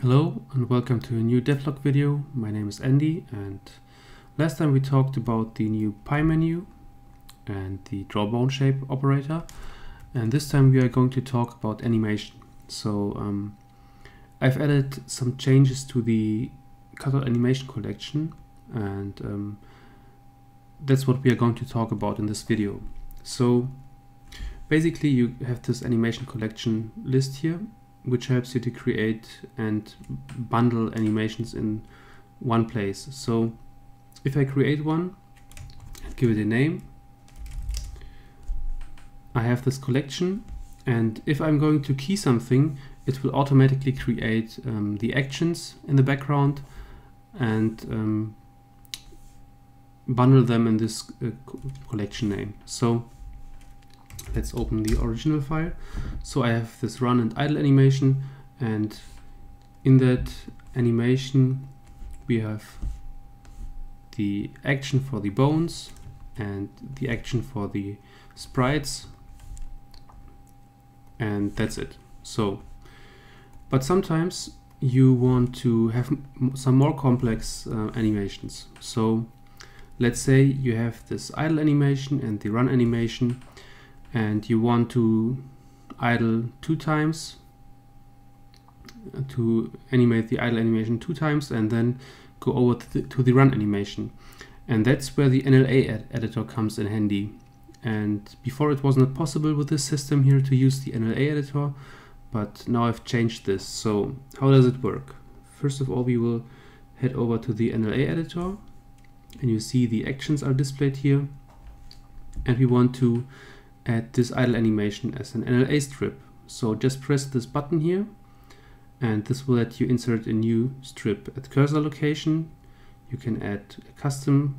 Hello and welcome to a new devlog video. My name is Andy and last time we talked about the new pie menu and the draw bone shape operator and this time we are going to talk about animation. So um, I've added some changes to the cutout animation collection and um, that's what we are going to talk about in this video. So basically you have this animation collection list here which helps you to create and bundle animations in one place. So if I create one, give it a name, I have this collection and if I'm going to key something, it will automatically create um, the actions in the background and um, bundle them in this uh, collection name. So let's open the original file. So I have this run and idle animation and in that animation we have the action for the bones and the action for the sprites and that's it. So, but sometimes you want to have some more complex uh, animations. So let's say you have this idle animation and the run animation and you want to idle two times uh, to animate the idle animation two times and then go over to the, to the run animation. And that's where the NLA ed editor comes in handy. And before it was not possible with this system here to use the NLA editor but now I've changed this. So how does it work? First of all we will head over to the NLA editor and you see the actions are displayed here. And we want to add this idle animation as an NLA strip. So just press this button here and this will let you insert a new strip at cursor location. You can add a custom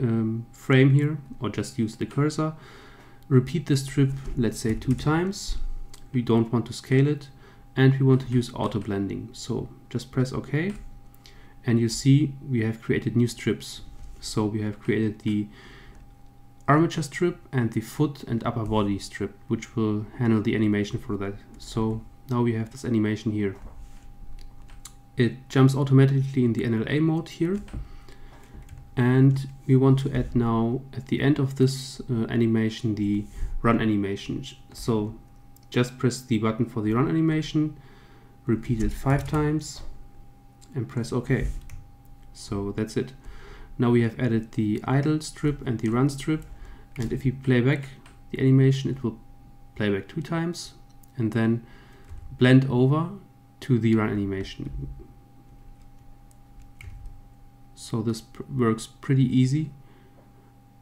um, frame here or just use the cursor. Repeat the strip, let's say two times. We don't want to scale it and we want to use auto blending. So just press OK and you see we have created new strips. So we have created the armature strip and the foot and upper body strip, which will handle the animation for that. So now we have this animation here. It jumps automatically in the NLA mode here. And we want to add now at the end of this uh, animation the run animation. So just press the button for the run animation, repeat it five times and press OK. So that's it. Now we have added the idle strip and the run strip and if you play back the animation it will play back two times and then blend over to the run animation. So this pr works pretty easy.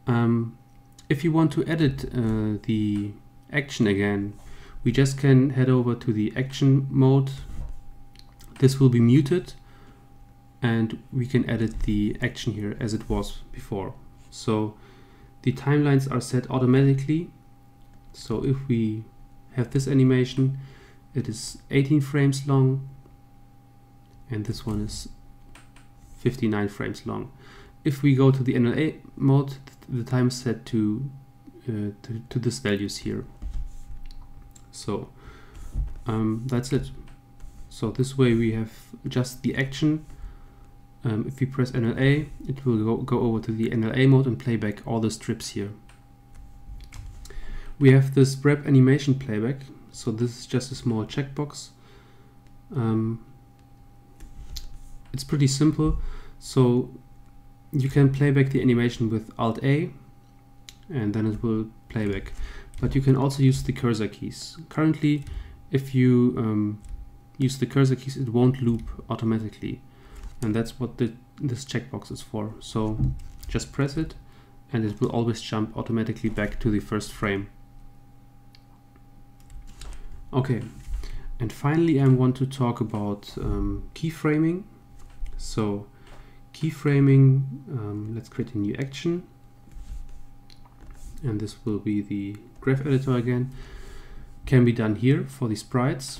Um, if you want to edit uh, the action again we just can head over to the action mode. This will be muted and we can edit the action here as it was before. So the timelines are set automatically. So if we have this animation, it is 18 frames long and this one is 59 frames long. If we go to the NLA mode, the time is set to, uh, to, to this values here. So um, that's it. So this way we have just the action um, if we press NLA, it will go, go over to the NLA mode and play back all the strips here. We have this wrap animation playback. So this is just a small checkbox. Um, it's pretty simple. So you can play back the animation with Alt A and then it will play back. But you can also use the cursor keys. Currently, if you um, use the cursor keys, it won't loop automatically and that's what the, this checkbox is for. So just press it and it will always jump automatically back to the first frame. Okay, and finally I want to talk about um, keyframing. So keyframing, um, let's create a new action. And this will be the graph editor again. Can be done here for the sprites,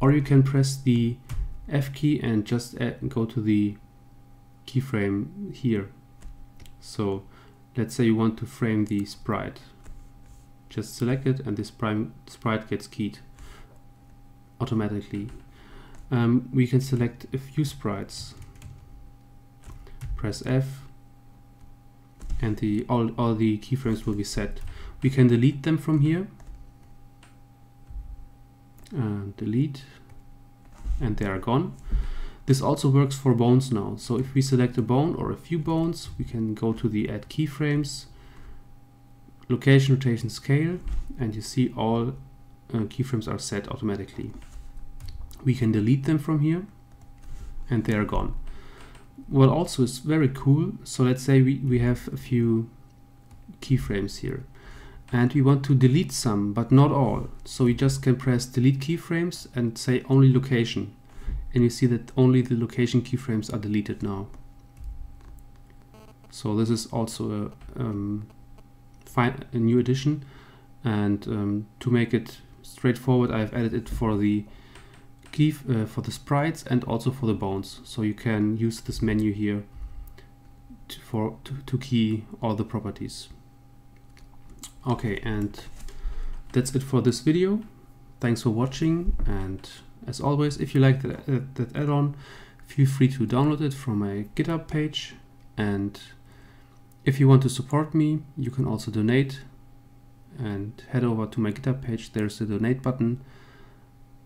or you can press the F key and just add, go to the keyframe here. So let's say you want to frame the sprite. Just select it and this prime sprite gets keyed automatically. um, we can select a few sprites. Press F and the all, all the keyframes will be set. We can delete them from here. Uh, delete and they are gone. This also works for bones now. So if we select a bone or a few bones, we can go to the add keyframes, location, rotation, scale, and you see all uh, keyframes are set automatically. We can delete them from here and they are gone. What also is very cool, so let's say we, we have a few keyframes here and we want to delete some but not all. So we just can press delete keyframes and say only location and you see that only the location keyframes are deleted now. So this is also a, um, a new addition and um, to make it straightforward I've added it for the key uh, for the sprites and also for the bones so you can use this menu here to, for to, to key all the properties okay and that's it for this video. Thanks for watching and as always if you like that, uh, that add-on feel free to download it from my github page. And if you want to support me you can also donate and head over to my github page. There's a donate button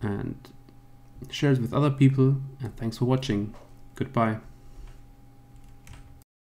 and share it with other people and thanks for watching. Goodbye